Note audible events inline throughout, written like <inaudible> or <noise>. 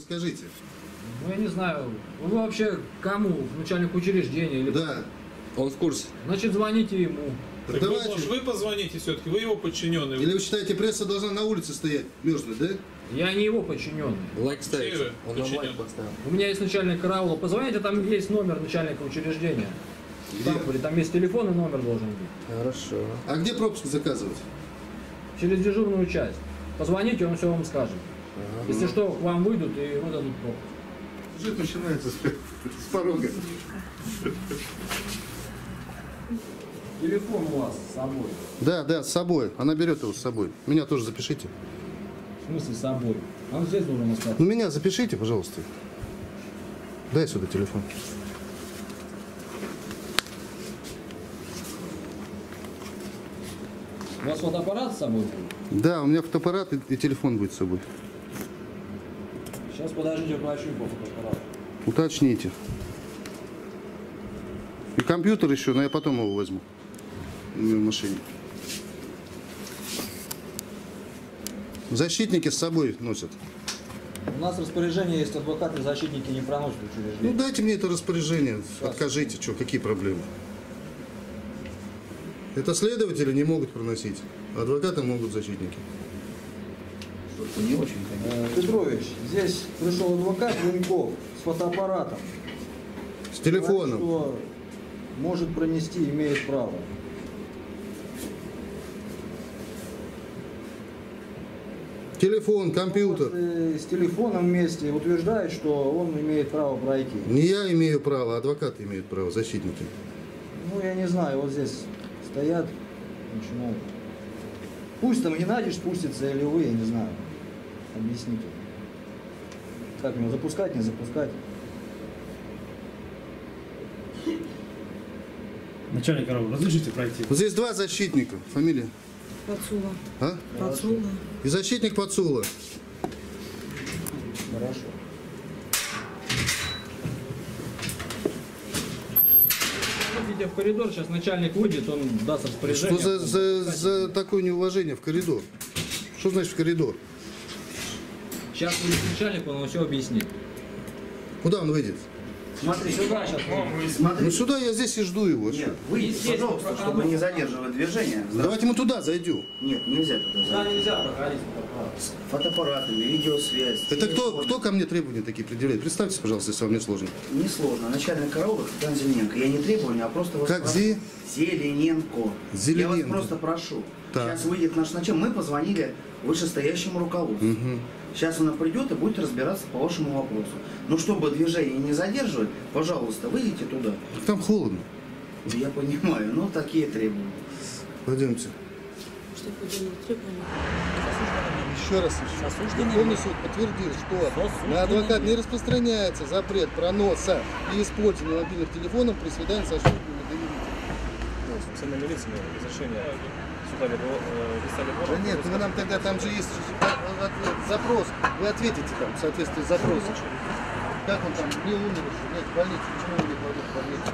расскажите. Ну, я не знаю, вы вообще кому? Начальник учреждения или... Да. Он в курсе. Значит, звоните ему. Так Так вы, давайте. может, вы позвоните все-таки, вы его подчиненный. Или вы считаете, пресса должна на улице стоять, мерзнуть, да? Я не его подчиненный. Лайк вы Он нам лайк поставил. У меня есть начальник караула. Позвоните, там есть номер начальника учреждения. Там, там есть телефон и номер должен быть. Хорошо. А где пропуск заказывать? Через дежурную часть. Позвоните, он все вам скажет. Если что, к вам выйдут и выдадут пропуск. Жить начинается с, с порога. Телефон у вас с собой. Да, да, с собой. Она берет его с собой. Меня тоже запишите. В смысле с собой? Он здесь должен остаться. Ну, меня запишите, пожалуйста. Дай сюда телефон. У вас фотоаппарат с собой? будет? Да, у меня фотоаппарат и, и телефон будет с собой. Сейчас подождите, по фотоаппарату. Уточните. И компьютер еще, но я потом его возьму. У меня в машине. Защитники с собой носят. У нас распоряжение есть адвокаты, защитники не проносят Ну учреждение. дайте мне это распоряжение, откажите, что, какие проблемы? Это следователи не могут проносить, адвокаты могут защитники. Э, Петрович, здесь пришел адвокат Ленков с фотоаппаратом. С Говорит, телефоном. что может пронести, имеет право. Телефон, компьютер. Э, с телефоном вместе утверждает, что он имеет право пройти. Не я имею право, а адвокаты имеют право, защитники. Ну, я не знаю, вот здесь стоят, начинают. Пусть там Геннадий спустится или вы, я не знаю. Объясните. Как мне запускать, не запускать? Начальник караула, разрешите пройти? Вот здесь два защитника. Фамилия? Пацула. А? Пацула. И защитник Пацула. Хорошо. Идите в коридор, сейчас начальник выйдет, он даст распоряжение. Что за, за, за такое неуважение в коридор? Что значит в коридор? Сейчас выйдет начальник, он вам все объяснит. Куда он выйдет? Смотри, Сюда сейчас смотри. Ну сюда я здесь и жду его. Нет, Здесь пожалуйста, чтобы не задерживать движение. Давайте мы туда зайдем. Нет, нельзя туда зайти. нельзя проходить. С фотоаппаратами, видеосвязь. Это кто, кто ко мне требования такие предъявляет? Представьте, пожалуйста, если вам не сложно. Несложно. Начальник караула Капитан Зелененко. Я не требования, а просто вас Как прошу. Зи? Зелененко. Я Зелененко. вас просто прошу. Так. Сейчас выйдет наш начальник. Мы позвонили вышестоящему руководству. Сейчас она придет и будет разбираться по вашему вопросу. Но чтобы движение не задерживать, пожалуйста, выйдите туда. Там холодно. Я понимаю, но такие требования. Пойдемте. Что подобное требование? Еще раз. Верховный суд подтвердил, что на адвокат не распространяется запрет проноса и использования мобильных телефонов при свидании со службами доверителей. Специальная милиция, разрешение сюда э, Да нет, вы нам тогда там же есть запрос. Вы ответите там в соответствии с запросом. Как он там не умер еще, нет, в больницу, почему он не кладут в больницу?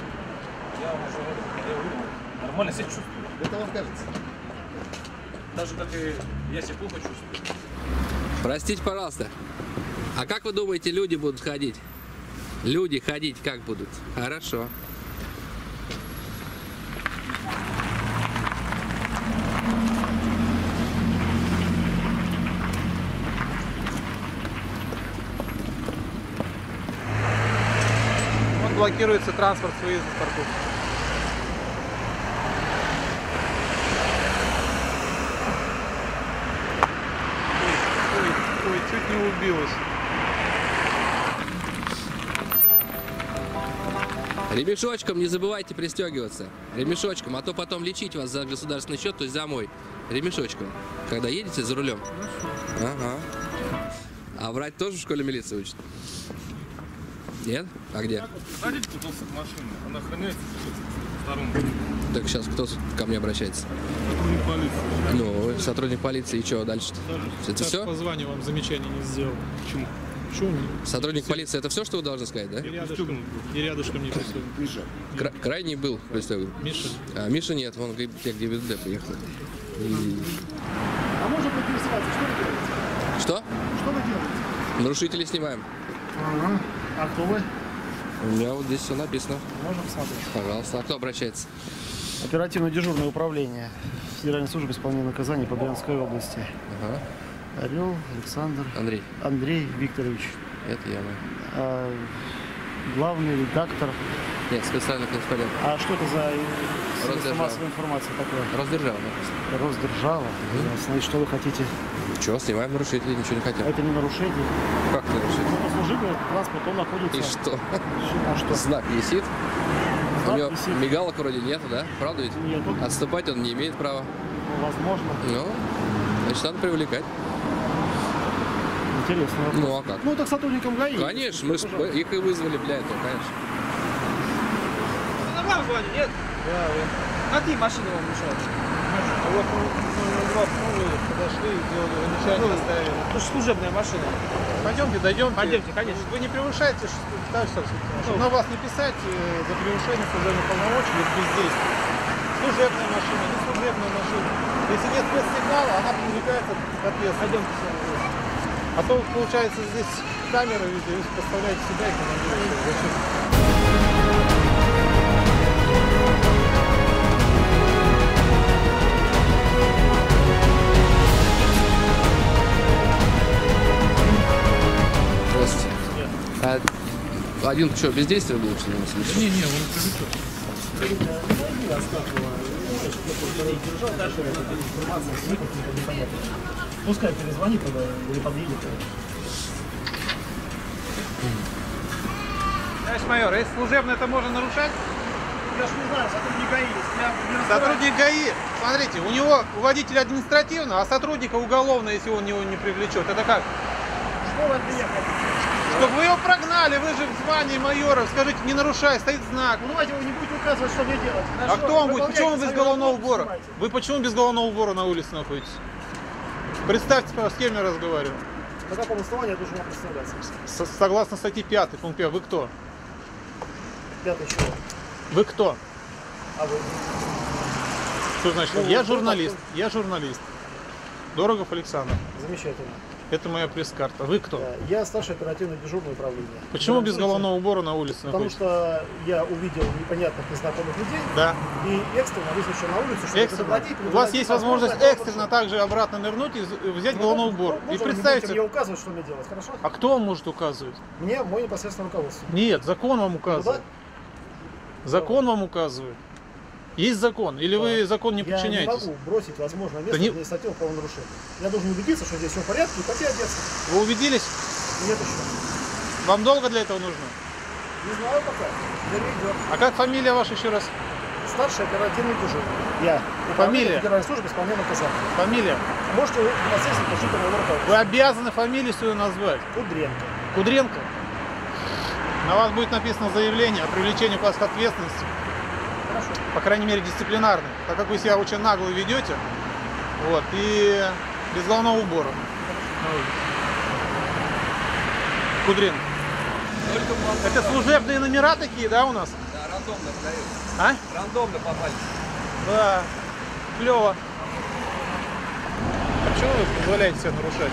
Я уже я нормально себя чувствую. Это вам кажется. Даже как и я себя плохо чувствую. Простите, пожалуйста. А как вы думаете, люди будут ходить? Люди ходить как будут? Хорошо. Блокируется транспорт с выезда с парковки. Ой, ой, чуть не убилась. Ремешочком не забывайте пристегиваться. Ремешочком, а то потом лечить вас за государственный счет, то есть за мой. Ремешочком. Когда едете за рулем. Ага. А врать тоже в школе милиции учат? Нет? А где? Садите, пожалуйста, в машину. Она охраняется в сторонку. Так сейчас кто ко мне обращается? Сотрудник полиции. Ну, сотрудник полиции, и что дальше-то? Это все? по званию вам замечания не сделал. Почему? Почему? Сотрудник полиции, это все, что вы должны сказать, да? И рядышком, и рядышком не пристегнут. Кра- крайний был пристегнут. Миша, А Миша нет, он говорит, я к ГИБДД поехал. И- А можно поинтересоваться, что вы делаете? Что? Что вы делаете? Нарушителей снимаем. Ага. А кто вы? У меня вот здесь все написано. Можно посмотреть? Пожалуйста. А кто обращается? Оперативно-дежурное управление Федеральной службы исполнения наказаний по Брянской области. Ага. Орел Александр Андрей, Андрей Викторович. это я. А, главный редактор. Нет, специальный корреспондент. А что это за Росдержава. массовой информации такое? Раздержал написано. Росдержава. Ясно. И что вы хотите? Че, снимаем нарушителей, ничего не хотят. Это не нарушение. Как ты Ну, служебный транспорт, он находится... И что? А что? Знак висит. У Знак него висит. мигалок вроде нету, да? Правда ведь? Нету. Отступать он не имеет права. Ну, возможно. Ну, значит, надо привлекать. Интересно. вопрос. Ну, а как? Ну, так сотрудникам ГАИ. Конечно, мы ж их и вызвали для этого, конечно. На вам звоню, нет? Да, вы. Какие машины вам мешают? Вот ну, два пнули, подошли и сделали замечание, оставили. Это же служебная машина. Пойдемте, дойдемте. Пойдемте, конечно. Вы не превышаете, товарищ чтобы на вас не писать э, за превышение служебных полномочий или бездействие. Служебная машина, не служебная машина. Если нет спецсигнала, она привлекается к ответственности. А то, получается, здесь камера везде, вы поставляете себя и командируете. Зачем? А один что, бездействие было, что ли, у нас или что? Не, не, он Пускай перезвонит тогда или подъедет. Товарищ майор, если служебно это можно нарушать? Я ж не знаю, сотрудник ГАИ, разбираюсь. Сотрудник ГАИ, смотрите, у него у водителя административно, а сотрудника уголовно, если он его не привлечет. Это как? Что вы? Чтобы вы его прогнали, вы же в звании майора, скажите, не нарушай, стоит знак. Ну давайте вы не будете указывать, что мне делать. А Хорошо, кто вам будет? Почему вы без головного убора? снимайте. Вы почему без головного убора на улице находитесь? Представьте, пожалуйста, с кем я разговариваю. На каком основании я должен вам представляться? Согласно статье 5, пункт 5, вы кто? Пятый чего? Вы кто? А вы? Что значит? Ну, я журналист. Я журналист. Дорогов Александр. Замечательно. Это моя пресс-карта. Вы кто? Да, Я старший оперативный дежурный управление. Почему без Федеральной головного убора на улице Потому находитесь? что я увидел непонятных незнакомых людей Да. и экстренно выскочил на улицу, чтобы Экстренно. предотвратить, У вас есть предотвратить возможность экстренно также обратно нырнуть и взять Ну, головной ну, убор. ну, И представить... мне указывать, что мне делать, хорошо? А кто вам может указывать? Мне мой непосредственное руководство. Нет, закон вам указывает. да? Закон вам указывает. Есть закон. Или вы Да. закон не Я не подчиняетесь? могу бросить возможное место не- административного правонарушения. Я должен убедиться, что здесь все в порядке, и пойти одеться. Вы убедились? Нет еще. Вам долго для этого нужно? Не знаю пока. Время идет. А как фамилия ваша еще раз? Старший оперативный дежурный. Я. Фамилия? Федеральной службы исполнения наказания. Фамилия? Можете непосредственно получить моего руководства. Вы обязаны фамилию свою назвать. Кудренко. Кудренко. На вас будет написано заявление о привлечении вас к ответственности. Хорошо. По крайней мере, дисциплинарной. Так как вы себя очень нагло ведете. Вот. И без головного убора. Кудренко. Это служебные номера такие, да, у нас? Да, рандомно подают. А? Рандомно попали. Да. Клево. А почему вы позволяете себя нарушать?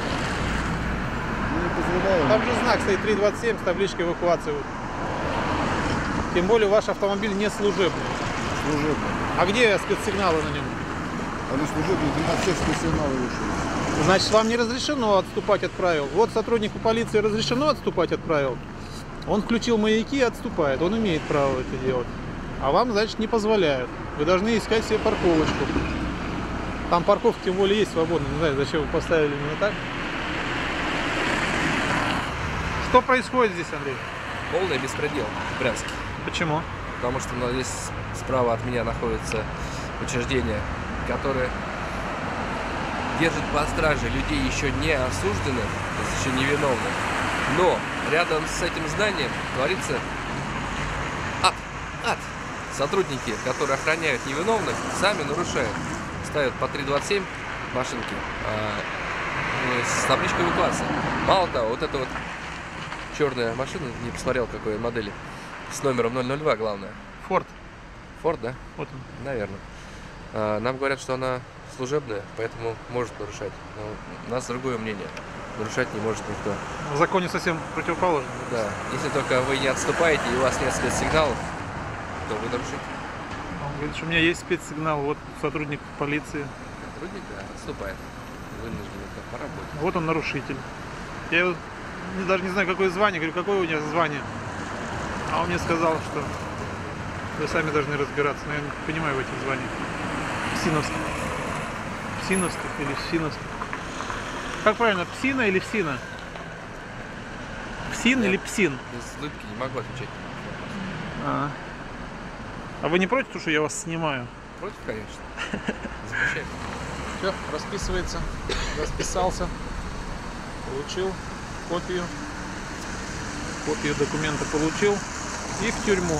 Не позволяю. Там же знак стоит 327 с табличкой эвакуации. Тем более ваш автомобиль не служебный. Служебный. А где спецсигналы на нем? Они служебные, на всех спецсигналы вышли. Значит, вам не разрешено отступать от правил. Вот сотруднику полиции разрешено отступать от правил. Он включил маяки и отступает. Он имеет право это делать. А вам, значит, не позволяют. Вы должны искать себе парковочку. Там парковка тем более есть свободная. Не знаю, зачем вы поставили именно так. Что происходит здесь, Андрей? Полный беспредел в Брянске. Почему? Потому что ну, здесь справа от меня находится учреждение, которое держит под стражей людей еще не осужденных, то есть еще невиновных. Но рядом с этим зданием творится ад. Ад. Сотрудники, которые охраняют невиновных, сами нарушают. Ставят по 327 машинки а, ну, с табличкой эвакуации. Мало того, вот эта вот черная машина, не посмотрел какой модели, с номером 002 главное. Форд. Форд, да? Вот он. Наверное. А, Нам говорят, что она служебная, поэтому может нарушать. Но у нас другое мнение. Нарушать не может никто. В законе совсем противоположно. Да. Если только вы не отступаете и у вас нет спецсигналов, то вы нарушите. Он говорит, что у меня есть спецсигнал, вот сотрудник полиции. Сотрудник да, отступает. Вынужден это по работе. Вот он нарушитель. Я его даже не знаю, какое звание. Говорю, какое у него звание? А он мне сказал, что вы сами должны разбираться. Но я не понимаю в этих званиях. Псиновских. Псиновских или Псиновских. Как правильно, псина или псина? Псин Я- или псин? Без улыбки не могу отвечать. А. А вы не против, что я вас снимаю? Против, конечно. <laughs> Все, расписывается. Расписался. Получил копию. Копию документа получил. И в тюрьму.